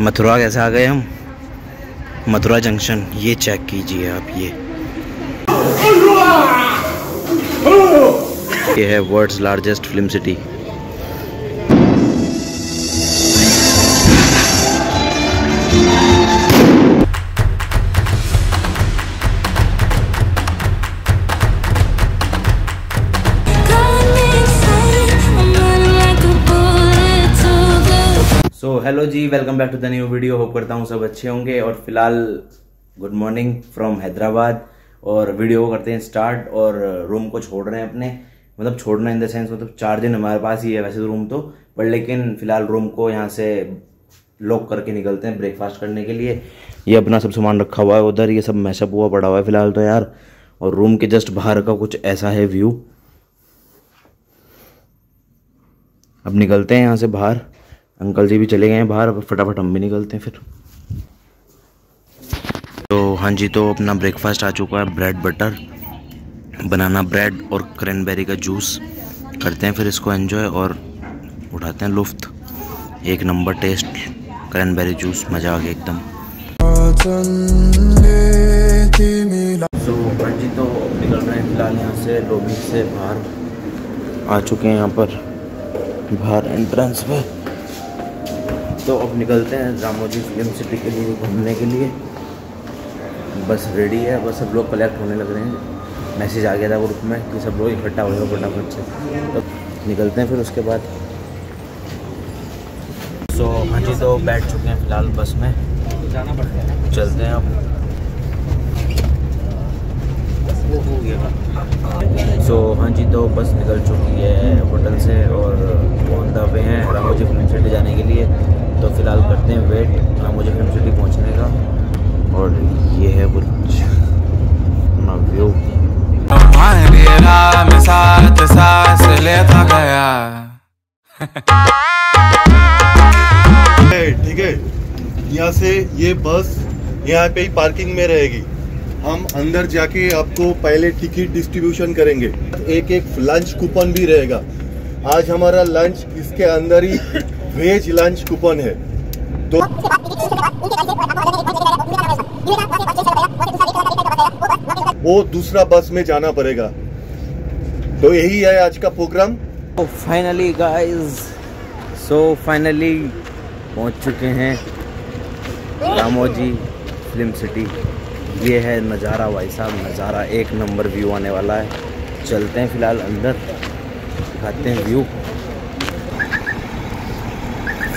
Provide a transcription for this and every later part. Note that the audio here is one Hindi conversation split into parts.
मथुरा कैसे आ गए हम? मथुरा जंक्शन, ये चेक कीजिए आप, ये। ये है world's largest film city hello ji welcome back to the new video hope करता हूँ सब अच्छे होंगे। और फ़िलहाल गुड मॉर्निंग फ्रॉम हैदराबाद। और वीडियो को करते हैं स्टार्ट और रूम को छोड़ रहे हैं अपने। मतलब छोड़ना इन द सेंस मतलब चार दिन हमारे पास ही है वैसे तो रूम तो। पर लेकिन फ़िलहाल रूम को यहाँ से लॉक करके निकलते हैं ब्रेकफास्ट करने के लिए। ये अपना सब सामान रखा हुआ है उधर। ये सब मैशअप हुआ, पड़ा हुआ है फ़िलहाल तो यार। और रूम के जस्ट बाहर का कुछ ऐसा है व्यू अब निकलते हैं यहाँ से बाहर। अंकल जी भी चले गए हैं बाहर, अब फटाफट हम भी निकलते हैं फिर। तो हाँ जी तो अपना ब्रेकफास्ट आ चुका है ब्रेड बटर बनाना ब्रेड और क्रैनबेरी का जूस करते हैं फिर इसको एंजॉय और उठाते हैं लुफ्त एक नंबर टेस्ट क्रैनबेरी जूस मज़ा आ गया एकदम। सो हाँ जी तो निकल रहे हैं फ़िलहाल यहाँ से लोबी से बाहर। आ चुके हैं यहाँ पर, बाहर एंट्रेंस पे। तो अब निकलते हैं रामोजी फ़िल्म सिटी के लिए घूमने के लिए। बस रेडी है बस सब लोग कलेक्ट होने लग रहे हैं। मैसेज आ गया था ग्रुप में कि सब लोग इकट्ठा हो जाओ फटाफट से। तो निकलते हैं फिर उसके बाद। सो so, हाँ जी तो बैठ चुके हैं फ़िलहाल बस में। है चलते हैं अब। सो so, हाँ जी तो बस निकल चुकी है होटल से और ऑन द वे हैं रामोजी फ़िल्म सिटी जाने के लिए। तो फ़िलहाल करते हैं वेट रामोजी फ़िल्म सिटी पहुँचने का। और ये है कुछ अपना व्यू। साथ लेता गया ठीक है। यहाँ से ये बस यहाँ पे ही पार्किंग में रहेगी। हम अंदर जाके आपको पहले टिकट डिस्ट्रीब्यूशन करेंगे। एक एक लंच कूपन भी रहेगा। आज हमारा लंच इसके अंदर ही वेज लंच कूपन है। तो वो दूसरा बस में जाना पड़ेगा। तो यही है आज का programme. Finally guys so finally पहुँच चुके हैं रामोजी फ़िल्म सिटी। ये है नज़ारा भाई साहब, नज़ारा एक नंबर व्यू आने वाला है। चलते हैं फ़िलहाल अंदर, दिखाते हैं व्यू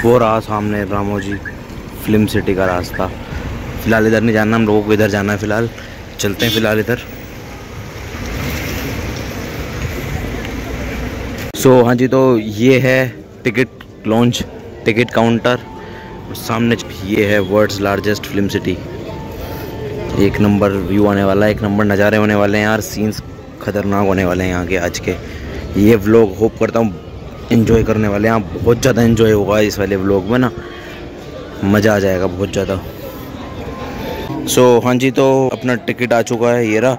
वो रहा सामने रामोजी फ़िल्म सिटी का रास्ता। फ़िलहाल इधर नहीं जाना हम लोगों को इधर जाना है फ़िलहाल। चलते हैं फ़िलहाल इधर। सो so, हाँ जी तो ये है टिकट लॉन्च टिकट काउंटर सामने ये है वर्ल्ड्स लार्जेस्ट फ़िल्म सिटी एक नंबर व्यू आने वाला है एक नंबर नज़ारे होने वाले हैं यार सीन्स खतरनाक होने वाले हैं यहाँ के आज के। ये व्लॉग होप करता हूँ इन्जॉय करने वाले हैं। यहाँ बहुत ज़्यादा इन्जॉय होगा इस वाले व्लॉग में ना। मज़ा आ जाएगा बहुत ज़्यादा। सो so, हाँ जी तो अपना टिकट आ चुका है ये रहा।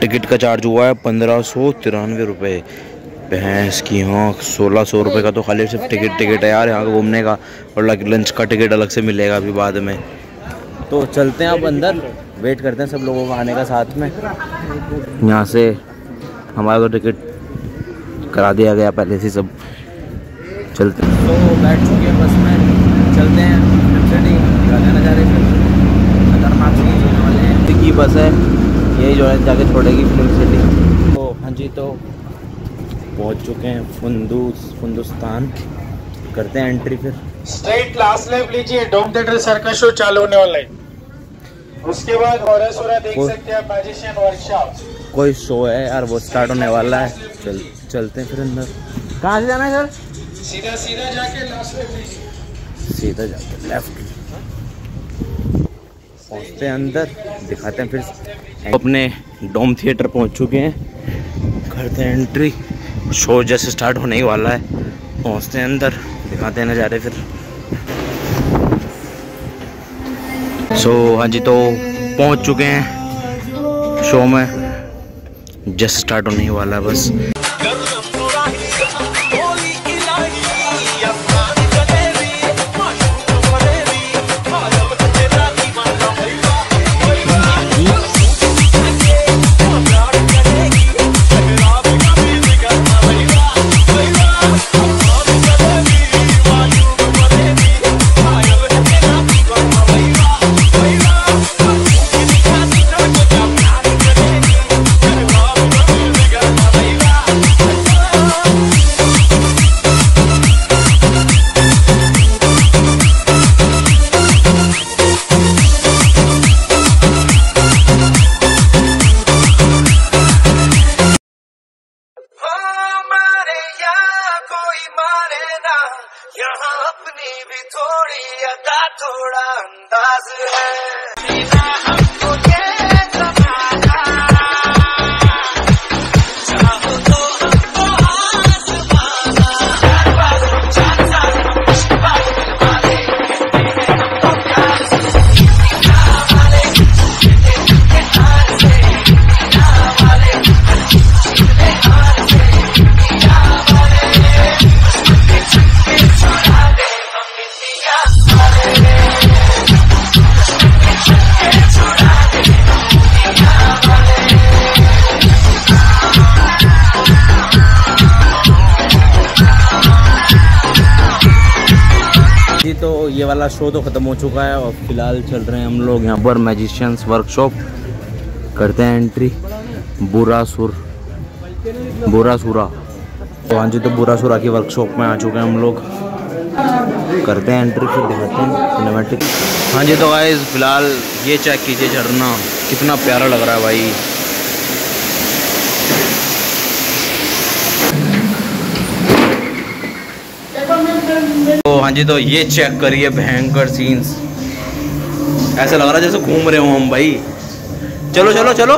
टिकट का चार्ज हुआ है पंद्रह सौ तिरानवे रुपये भैंस की हाँ सोलह सौ रुपये का तो खाली सिर्फ़ टिकट टिकट है यार यहाँ घूमने का। और लंच का टिकट अलग से मिलेगा अभी बाद में। तो चलते हैं अब अंदर। वेट करते हैं सब लोगों का आने का साथ में। यहाँ से हमारा तो टिकट करा दिया गया पहले से सब चलते। हैं तो बैठ चुके हैं बस में चलते हैं नज़ारे खतरनाक चीज़ होने वाले हैं। की बस है यही जो है जाके छोड़ेगी फ़िल्म सिटी तो हाँ जी तो पहुँच चुके हैं फुंदूस फुंदुस्तान। करते हैं एंट्री फिर। स्ट्रेट लास्ट लेव लीजिए डोम थिएटर सर्कस शो चालू होने वाला है। उसके बाद हॉरर सोरा देख सकते हैं मैजिशियन वर्कशॉप कोई शो है यार वो स्टार्ट होने वाला है। चल। चलते हैं फिर अंदर। कहाँ से जाना है सर? सीधा सीधा जाके लास्ट सीधा जाके लेफ़्ट पहुँचते हैं अंदर दिखाते हैं फिर। अपने डोम थिएटर पहुँच चुके हैं। करते हैं एंट्री शो जैसे स्टार्ट होने ही वाला है। पहुँचते हैं अंदर दिखाते हैं नज़ारे फिर। सो so, हाँ जी तो पहुँच चुके हैं। शो में। जस्ट स्टार्ट होने ही वाला है बस। प्यारे ना यहाँ अपनी भी थोड़ी अदा थोड़ा अंदाज है। हमको तो ये वाला शो तो ख़त्म हो चुका है और फ़िलहाल चल रहे हैं हम लोग यहाँ पर मैजिशियंस वर्कशॉप करते हैं एंट्री बुरा सुर बुरा सुरा तो हाँ जी तो बुरा सुरा की वर्कशॉप में आ चुके हैं हम लोग। करते हैं एंट्री फिर दिखाते हैं सिनेमेटिक हाँ जी तो गाइस फ़िलहाल ये चेक कीजिए झरना। कितना प्यारा लग रहा है भाई। हाँ जी तो ये चेक करिए भयंकर सीन्स ऐसा लग रहा है जैसे घूम रहे हो हम भाई। चलो चलो चलो।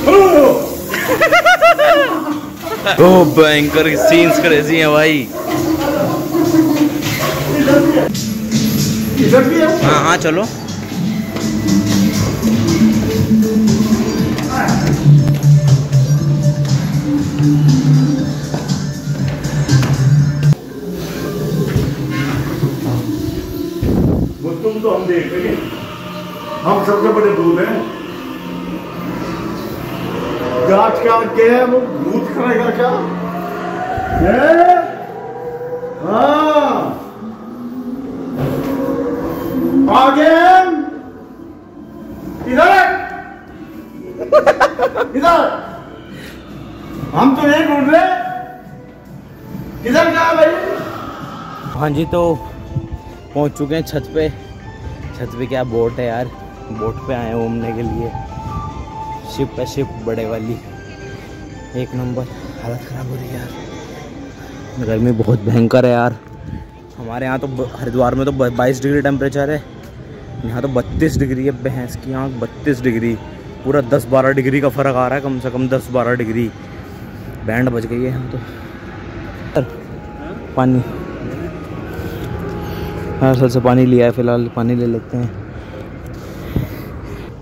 ओ भयंकर सीन्स क्रेजी है भाई। हाँ हाँ चलो। वो तुम तो हम देख रहे हम सबसे बड़े भूत हैं। जाँच का क्या है, वो भूत करेगा क्या? है? हाँ। आगे। इधर। इधर। हम तो नहीं ढूंढ रहे किधर गया भाई? हाँ जी तो पहुँच चुके हैं छत पे। छत पे क्या बोट है यार? बोट पे आए घूमने के लिए। शिप है, शिप बड़े वाली। एक नंबर, हालत ख़राब हो रही है यार। गर्मी बहुत भयंकर है यार। हमारे यहाँ तो हरिद्वार में तो बाईस डिग्री टेम्परेचर है। यहाँ तो बत्तीस डिग्री है भैंस की यहाँ बत्तीस डिग्री। पूरा दस बारह डिग्री का फ़र्क आ रहा है, कम से कम दस बारह डिग्री। बैंड बज गई है, हम तो। पानी। हाँ सर से पानी लिया है, फ़िलहाल पानी ले लेते हैं।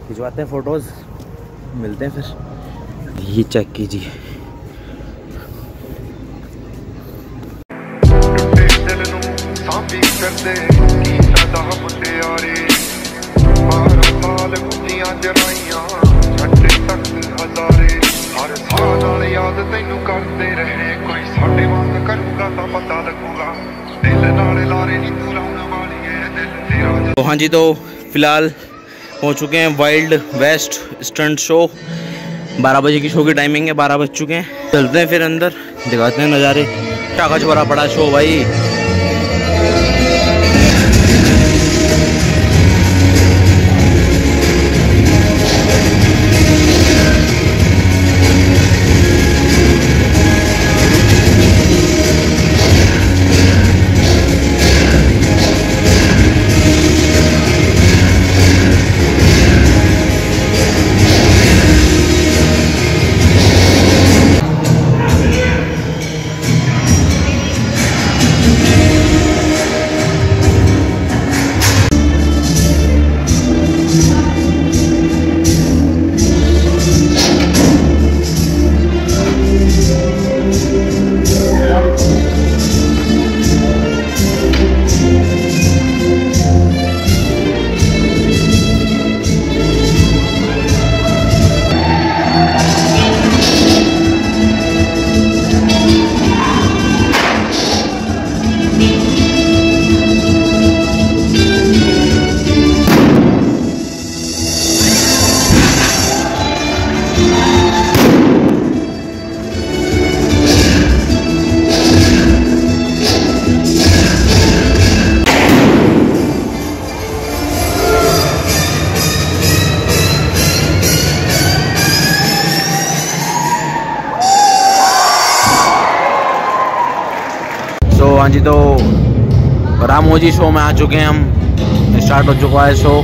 खिंचवाते हैं फ़ोटोज़ मिलते हैं फिर। ये चेक कीजिए। ਟੁੱਟੇ तो हाँ जी तो फ़िलहाल हो चुके हैं वाइल्ड वेस्ट स्टंट शो बारह बजे की शो की टाइमिंग है, बारह बज चुके हैं। चलते हैं फिर अंदर, दिखाते हैं नज़ारे। टाका छोरा पड़ा शो भाई? रामोजी शो में आ चुके हैं हम। स्टार्ट हो चुका है शो।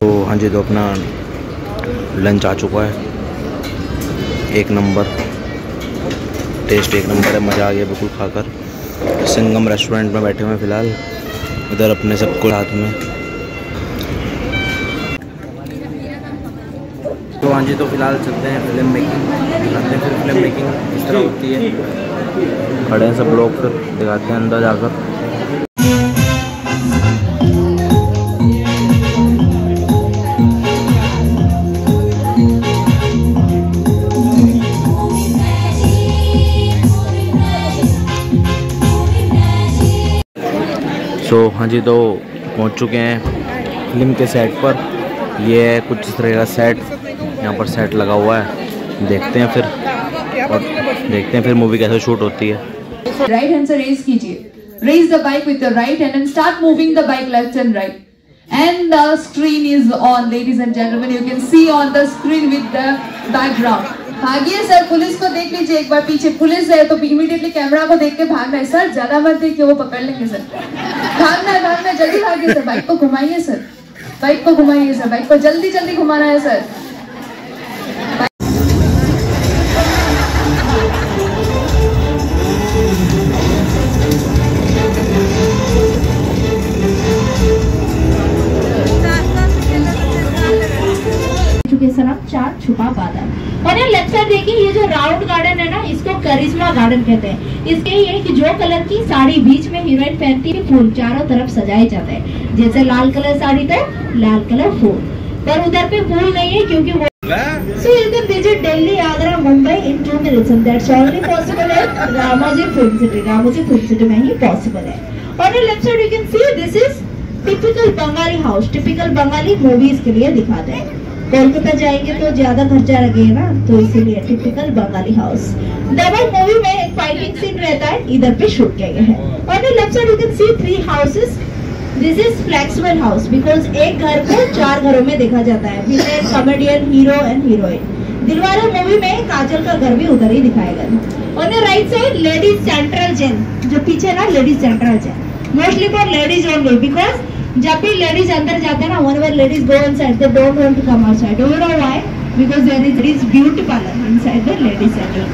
तो हाँ जी तो अपना लंच आ चुका है। एक नंबर। टेस्ट एक नंबर है, मज़ा आ गया बिल्कुल खाकर। संगम रेस्टोरेंट में बैठे हुए फ़िलहाल। उधर अपने सबको साथ में। तो हाँ जी तो फ़िलहाल चलते हैं फ़िल्म मेकिंग हैं फिर फ़िल्म मेकिंग किस तरह होती है। खड़े हैं सब लोग फिर दिखाते हैं अंदर जाकर। सो हाँ जी तो पहुँच चुके हैं फ़िल्म के सेट पर। ये कुछ इस तरह का सेट यहाँ पर सेट लगा हुआ है। देखते हैं फिर। और देखते हैं फिर मूवी कैसे शूट होती है। राइट हैंड से रेज कीजिए। Raise the bike with the right hand and start moving the bike left and right and the screen is on, ladies and gentlemen. You can see on the screen with the background. भागिए सर पुलिस को देख लीजिए एक बार पीछे। पुलिस है तो इमीडिएटली कैमरा को देख के भागना है। सर ज़्यादा मत देखिए, वो पकड़ लेंगे सर भागना है भागना है, जल्दी भागिए सर बाइक को घुमाइए सर बाइक को घुमाइए, सर। बाइक को जल्दी जल्दी घुमाना है, सर। सर हम चार छुपा और ये देखिए, ये जो राउंड गार्डन है ना, इसको गार्डन कहते हैं। इसके ये कि जो कलर की साड़ी बीच में हीरोइन पहनती है, फूल चारों तरफ़ सजाए जाते हैं। जैसे लाल कलर साड़ी पे लाल कलर फूल। पर उधर पे फूल नहीं है क्योंकि वो so you can visit Delhi Agra Mumbai in two minutes and possible है Ramoji film city Ramoji film city में ही पॉसिबल है on left side you can see this is typical Bengali house typical Bengali movies के लिए दिखाते हैं। कोलकाता जाएँगे तो ज़्यादा खर्चा लगे ना तो इसीलिए typical Bengali house double movie में एक फाइटिंग सीन रहता है इधर पे शूट किया गया है। और left side you can see three houses this is flexible house because एक घर को चार घरों में देखा जाता है। Comedian hero and heroine Dilwale movie में काजल का घर भी उधर ही दिखाया गया। और right side ladies central jail जो पीछे ना ladies central jail mostly for ladies only because जब भी लेडीज़ अंदर जाते हैं ना whenever ladies go inside they don't want to come outside do know why because there is is beauty parlour inside the ladies centre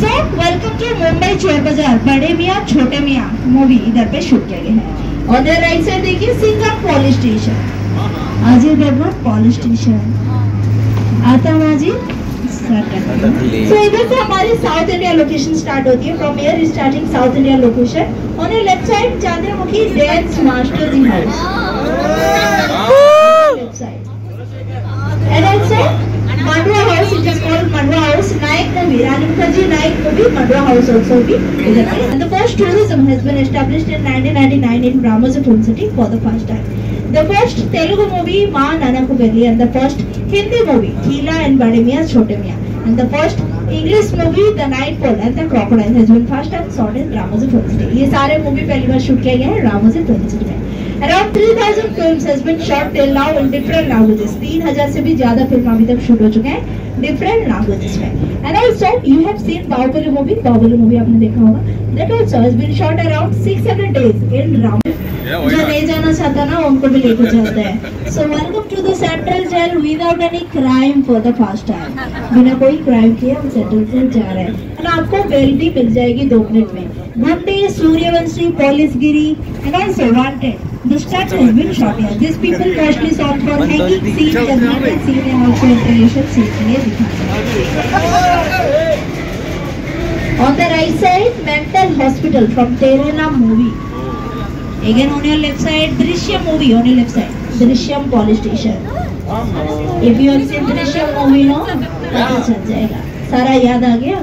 so welcome to Mumbai Chor Bazaar बड़े मियाँ, छोटे मियाँ मूवी इधर पे शूट किया गया है। और देर राइट साइड देखिए Singham station Ajay Devgan police station आता हूँ जी सो इधर से हमारी साउथ इंडिया लोकेशन स्टार्ट होती है। From here starting south India location on your left side Chandramukhi dance master the house left side And also, Mandua House, called Mandua House. Naik movie, Rani Mukherjee Naik movie, Mandua House also be. And the first tourism has been established in 1999 in Film City for the first time. The first Telugu movie, Ma Nanaku Belli, and the first Hindi movie, Khila and Bade Miyan Chote Miyan. And the first English movie, The Nightfall and the Crocodile has been first time shot in Ramosi Film City. ये सारे मूवी पहली बार शूट किए गए हैं रामोसी फ़िल्म सिटी में Around 3000 films has been shot till now in different languages. 3000 से भी ज़्यादा फ़िल्म अभी तक शूट हो चुके हैं different languages में. And also you have seen Bahubali movie. Bahubali movie आपने देखा होगा. That also has been shot around 600 days in Ram. जो नहीं जाना चाहता ना उनको भी लेके जाते हैं so welcome to the central jail without any crime for the first time बिना कोई क्राइम किए हम सेंट्रल जेल जा रहे हैं एंड आपको बेल भी मिल जाएगी दो मिनट में Gunday Sooryavanshi Policegiri and also wanted The stats has been shot here. These people mostly sought for hanging scene, judgmental scene and also interrogation scene के लिए दिखाते हैं On the right side, mental hospital from Terana movie. Again on your left side, Drishyam movie on your left side. Drishyam police station. If you have seen Drishyam movie, no, पता चल जाएगा सारा याद आ गया।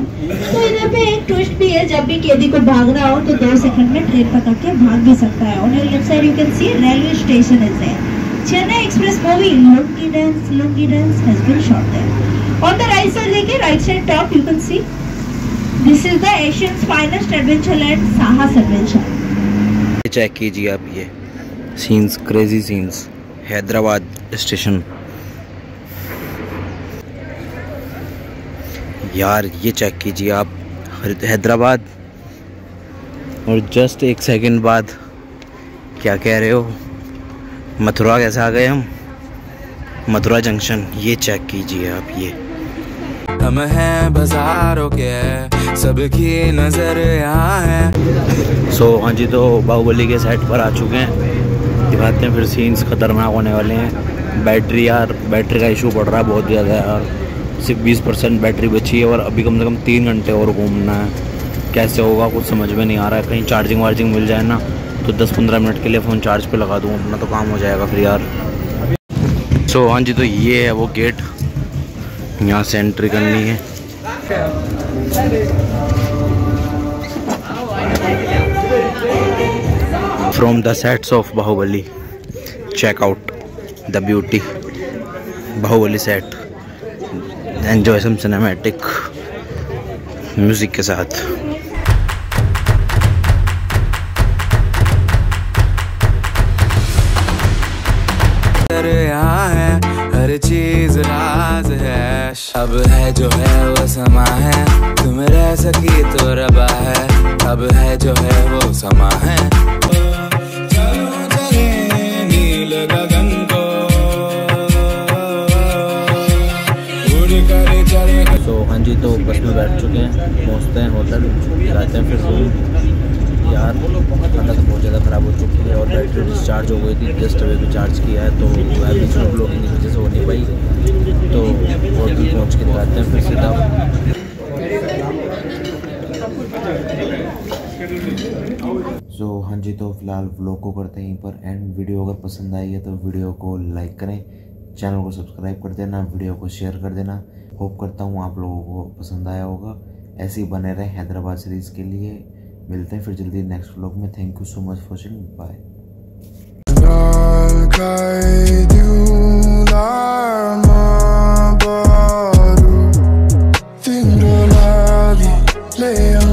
तो इधर पे एक ट्विस्ट भी है, जब भी कैदी को भागना हो तो दो सेकंड में ट्रेन पकड़ के भाग भी सकता है। On your left side you can see railway station is there Chennai express movie Lungi Dance Lungi Dance has been shot there on the right side देखिए right side top you can see this is the Asians finest adventure land Sahas adventure check कीजिए आप ये। Scenes crazy scenes Hyderabad station यार ये चेक कीजिए आप हैदराबाद। और जस्ट एक सेकंड बाद क्या कह रहे हो? मथुरा कैसे आ गए हम? मथुरा जंक्शन ये चेक कीजिए आप ये। हम हैं बाजारों के सबकी नज़र यहाँ है। सो so, हाँ जी तो बाहुबली के सेट पर आ चुके हैं। दिखाते हैं फिर सीन्स खतरनाक होने वाले हैं। बैटरी यार बैटरी का इशू पड़ रहा है बहुत ज़्यादा यार। सिर्फ़ बीस परसेंट बैटरी बची है और अभी कम से कम तीन घंटे और घूमना है। कैसे होगा कुछ समझ में नहीं आ रहा है। कहीं चार्जिंग वार्जिंग मिल जाए ना तो 10-15 मिनट के लिए फ़ोन चार्ज पे लगा दूँ। अपना तो काम हो जाएगा फिर यार। सो so, हाँ जी तो ये है वो गेट यहाँ से एंट्री करनी है। From the sets of Baahubali check out the beauty Baahubali set enjoy some cinematic music के साथ. यहाँ है, हर चीज़ राज है. अब है जो है वो समा है. तुम रह सकी तो रबा है. अब है जो है वो समा है. तो हाँ जी तो बस में बैठ चुके हैं पहुँचते हैं होटल जाते हैं फिर रूम। यार हालत बहुत ज़्यादा ख़राब हो चुकी है और बैटरी डिस्चार्ज हो गई थी जस्ट अभी भी चार्ज किया है तो ब्लॉकिंग की वजह से हो नहीं पाई। तो होटल पहुँच के दिखाते हैं फिर सीधा। सो so, हाँ जी तो फ़िलहाल व्लॉग को करते हैं यहीं पर एंड वीडियो अगर पसंद आई है तो वीडियो को लाइक करें चैनल को सब्सक्राइब कर देना वीडियो को शेयर कर देना। होप करता हूँ आप लोगों को पसंद आया होगा। ऐसे ही बने रहे हैदराबाद सीरीज़ के लिए। मिलते हैं फिर जल्दी नेक्स्ट व्लॉग में। Thank you so much for watching bye lay on